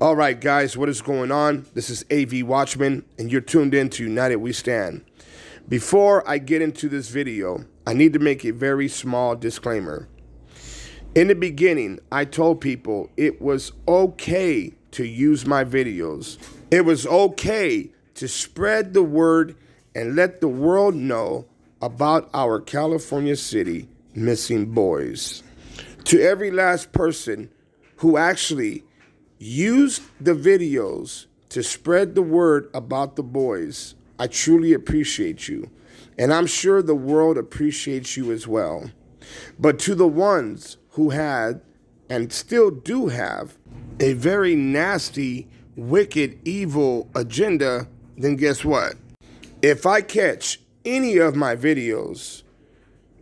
All right, guys, what is going on? This is AV Watchman, and you're tuned in to United We Stand. Before I get into this video, I need to make a very small disclaimer. In the beginning, I told people it was okay to use my videos. It was okay to spread the word and let the world know about our California city missing boys. To every last person who actually used the videos to spread the word about the boys, I truly appreciate you. And I'm sure the world appreciates you as well. But to the ones who had and still do have a very nasty, wicked, evil agenda, then guess what? If I catch any of my videos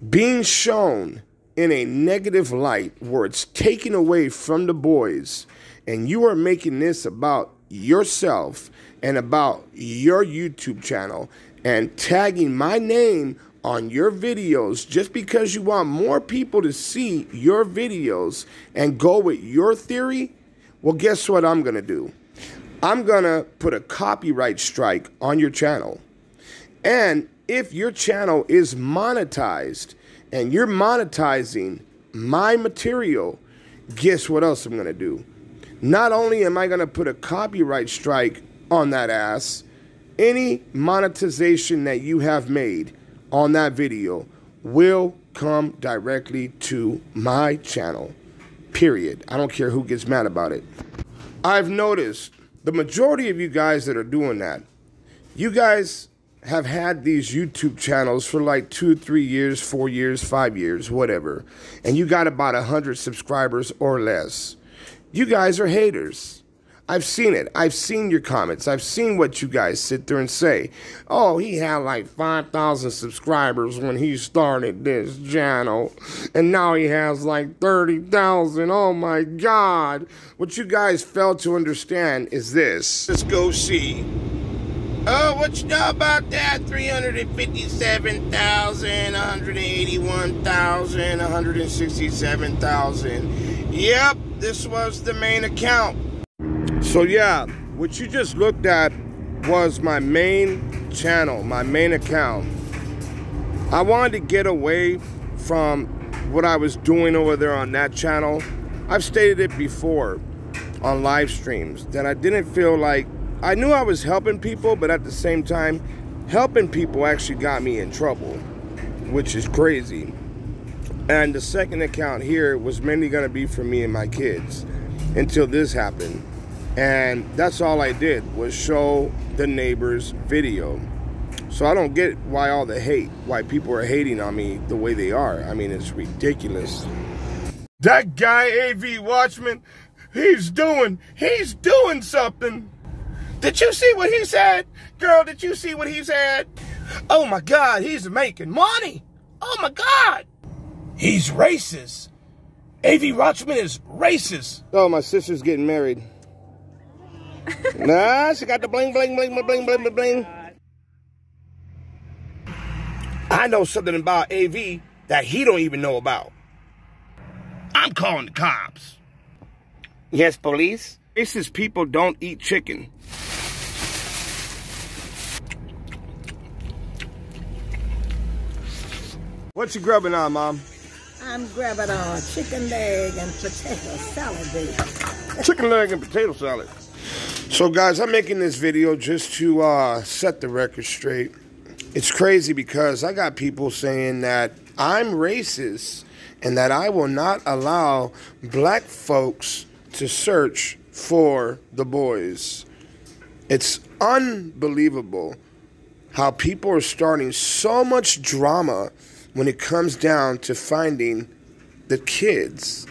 being shown in a negative light where it's taken away from the boys and you are making this about yourself and about your YouTube channel and tagging my name on your videos just because you want more people to see your videos and go with your theory, well, guess what I'm going to do? I'm going to put a copyright strike on your channel. And if your channel is monetized and you're monetizing my material, guess what else I'm going to do? Not only am I going to put a copyright strike on that ass, any monetization that you have made on that video will come directly to my channel. Period. I don't care who gets mad about it. I've noticed the majority of you guys that are doing that, you guys have had these YouTube channels for like two, three years, four years, five years, whatever, and you got about a hundred subscribers or less. You guys are haters. I've seen it. I've seen your comments. I've seen what you guys sit there and say. Oh, he had like 5,000 subscribers when he started this channel, and now he has like 30,000. Oh my God. What you guys fail to understand is this. Let's go see. What you know about that? 357,000, 181,000, 167,000. Yep, this was the main account. So yeah, what you just looked at was my main channel, my main account. I wanted to get away from what I was doing over there on that channel. I've stated it before on live streams that I didn't feel like I knew I was helping people, but at the same time, helping people actually got me in trouble, which is crazy. And the second account here was mainly going to be for me and my kids until this happened. And that's all I did was show the neighbors video. So I don't get why all the hate, why people are hating on me the way they are. I mean, it's ridiculous. That guy, AV Watchman, he's doing, he's doing something. Did you see what he said? Girl, did you see what he said? Oh my God, he's making money. Oh my God. He's racist. AV Watchman is racist. Oh, my sister's getting married nah, she got the bling, bling, bling, bling, bling, bling, bling. I know something about AV that he don't even know about. I'm calling the cops. Yes, police? Racist people don't eat chicken. What you grubbing on, Mom? I'm grabbing on chicken leg and potato salad, baby. chicken leg and potato salad. So guys, I'm making this video just to uh, set the record straight. It's crazy because I got people saying that I'm racist and that I will not allow black folks to search for the boys. It's unbelievable how people are starting so much drama when it comes down to finding the kids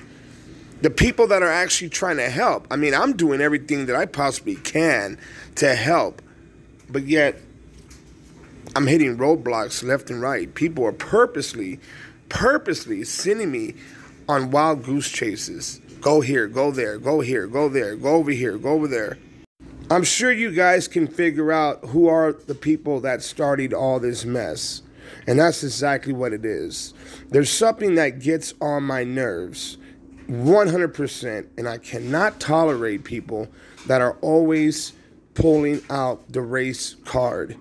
the people that are actually trying to help. I mean, I'm doing everything that I possibly can to help, but yet I'm hitting roadblocks left and right. People are purposely, purposely sending me on wild goose chases. Go here, go there, go here, go there, go over here, go over there. I'm sure you guys can figure out who are the people that started all this mess. And that's exactly what it is. There's something that gets on my nerves 100%. And I cannot tolerate people that are always pulling out the race card.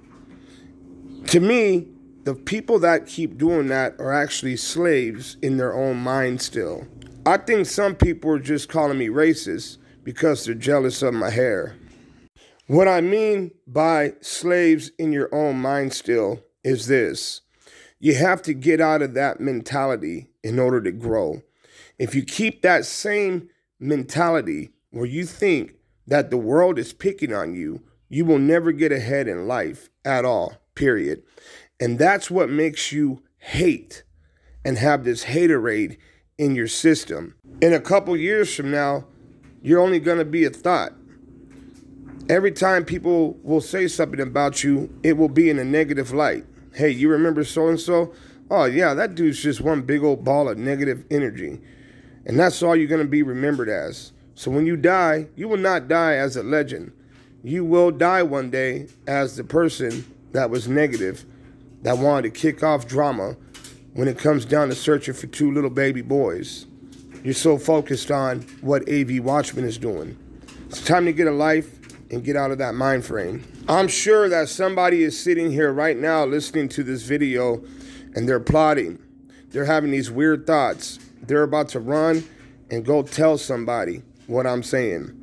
To me, the people that keep doing that are actually slaves in their own mind still. I think some people are just calling me racist because they're jealous of my hair. What I mean by slaves in your own mind still is this you have to get out of that mentality in order to grow. If you keep that same mentality where you think that the world is picking on you, you will never get ahead in life at all, period. And that's what makes you hate and have this haterade in your system. In a couple years from now, you're only going to be a thought. Every time people will say something about you, it will be in a negative light. Hey, you remember so and so? Oh, yeah, that dude's just one big old ball of negative energy. And that's all you're going to be remembered as. So when you die, you will not die as a legend. You will die one day as the person that was negative, that wanted to kick off drama when it comes down to searching for two little baby boys. You're so focused on what AV Watchman is doing. It's time to get a life and get out of that mind frame. I'm sure that somebody is sitting here right now listening to this video and they're plotting. They're having these weird thoughts. They're about to run and go tell somebody what I'm saying.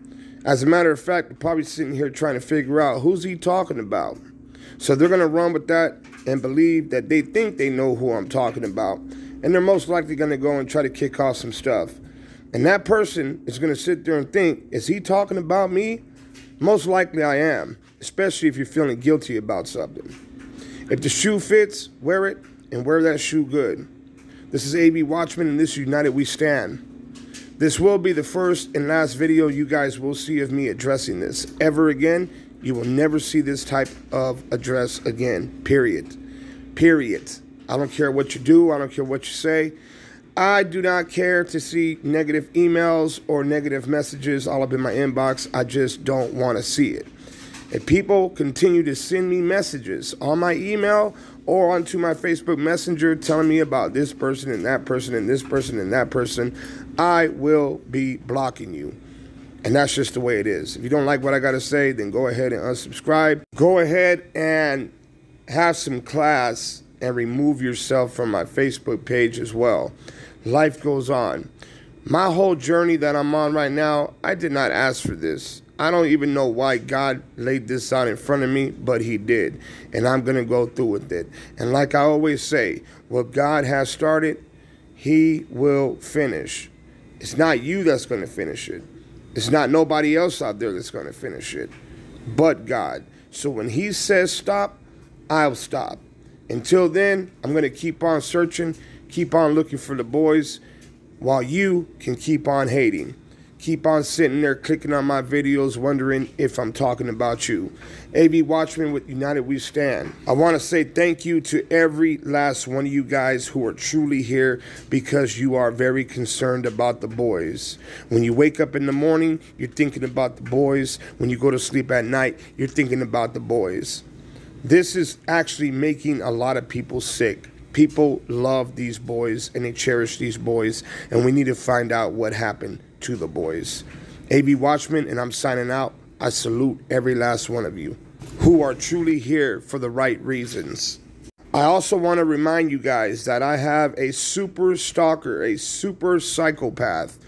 As a matter of fact, they're probably sitting here trying to figure out who's he talking about. So they're going to run with that and believe that they think they know who I'm talking about. And they're most likely going to go and try to kick off some stuff. And that person is going to sit there and think, is he talking about me? Most likely I am, especially if you're feeling guilty about something. If the shoe fits, wear it and wear that shoe good. This is AV Watchman and this is United We Stand. This will be the first and last video you guys will see of me addressing this. Ever again, you will never see this type of address again. Period. Period. I don't care what you do, I don't care what you say. I do not care to see negative emails or negative messages all up in my inbox. I just don't want to see it. If people continue to send me messages on my email or onto my Facebook Messenger telling me about this person and that person and this person and that person, I will be blocking you. And that's just the way it is. If you don't like what I got to say, then go ahead and unsubscribe. Go ahead and have some class and remove yourself from my Facebook page as well life goes on. My whole journey that I'm on right now, I did not ask for this. I don't even know why God laid this out in front of me, but He did. And I'm going to go through with it. And like I always say, what God has started, He will finish. It's not you that's going to finish it, it's not nobody else out there that's going to finish it, but God. So when He says stop, I'll stop. Until then, I'm going to keep on searching Keep on looking for the boys while you can keep on hating. Keep on sitting there clicking on my videos, wondering if I'm talking about you. AV Watchman with United We Stand. I want to say thank you to every last one of you guys who are truly here because you are very concerned about the boys. When you wake up in the morning, you're thinking about the boys. When you go to sleep at night, you're thinking about the boys. This is actually making a lot of people sick people love these boys and they cherish these boys, and we need to find out what happened to the boys. AV Watchman, and I'm signing out. I salute every last one of you who are truly here for the right reasons. I also want to remind you guys that I have a super stalker, a super psychopath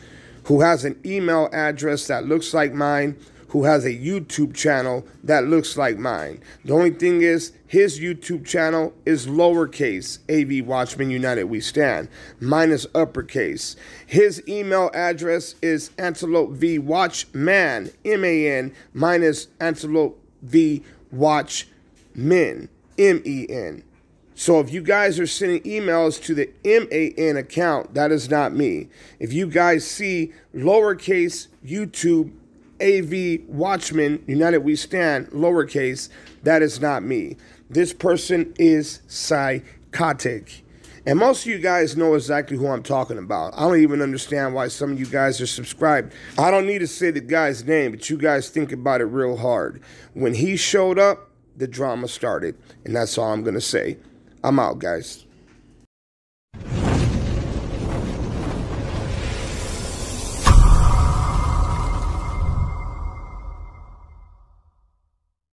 who has an email address that looks like mine who has a YouTube channel that looks like mine. The only thing is, his YouTube channel is lowercase AV Watchman United We Stand. Mine is uppercase. His email address is Antelope V Watchman, M A N, minus Antelope V Watchman, M E N. So if you guys are sending emails to the MAN account, that is not me. If you guys see lowercase YouTube AV Watchman, United We Stand, lowercase, that is not me. This person is psychotic. And most of you guys know exactly who I'm talking about. I don't even understand why some of you guys are subscribed. I don't need to say the guy's name, but you guys think about it real hard. When he showed up, the drama started. And that's all I'm going to say. I'm out, guys.